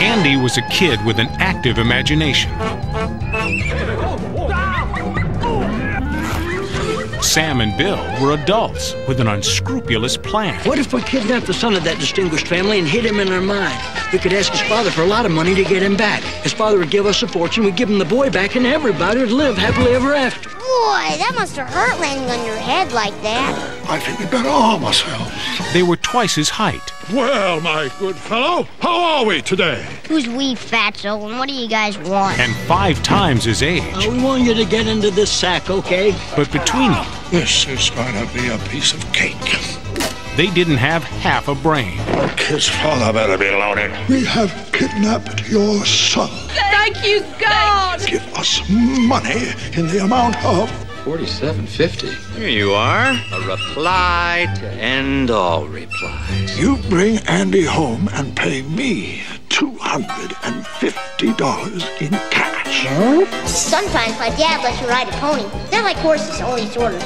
Andy was a kid with an active imagination. Sam and Bill were adults with an unscrupulous plan. What if we kidnapped the son of that distinguished family and hid him in our mine? We could ask his father for a lot of money to get him back. His father would give us a fortune, we'd give him the boy back, and everybody would live happily ever after. Boy, that must have hurt landing on your head like that. I think we better arm ourselves. They were twice his height. Well, my good fellow, how are we today? Who's we, fatso, and what do you guys want? and five times his age. Uh, we want you to get into this sack, okay? But between them, This is going to be a piece of cake. they didn't have half a brain. The kid's father better be loaded. We have kidnapped your son. Thank you, God! Give us money in the amount of Forty-seven fifty. Here you are. A reply to end all replies. You bring Andy home and pay me $250 in cash. Sometimes my dad lets you ride a pony. They're like horses, only shorter.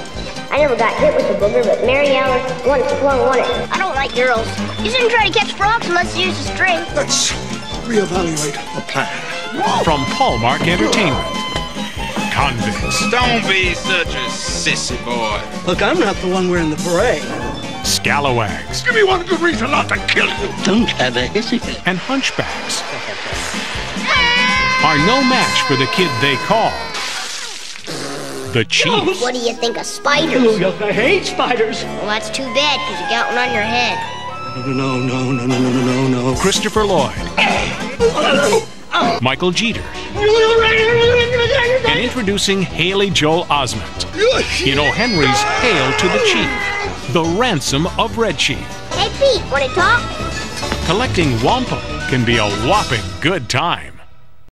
I never got hit with a booger, but Mary Alice once flung one it. I don't like girls. You shouldn't try to catch frogs unless you use a string. Let's reevaluate the plan. From Hallmark Entertainment. Convicts, Don't be such a sissy boy. Look, I'm not the one wearing the beret. scalawags, Give me one good reason not to kill you. Don't have a hissy fit. and hunchbacks are no match for the kid they call the Chief. What do you think of spiders? Look, I hate spiders. Well, that's too bad because you got one on your head. No, no, no, no, no, no, no, no. Christopher Lloyd, Michael Jeter, and introducing Haley Joel Osment in O. Henry's Hail to the Chief, the ransom of Red Chief. Hey, Pete, want to talk? Collecting wampum can be a whopping good time.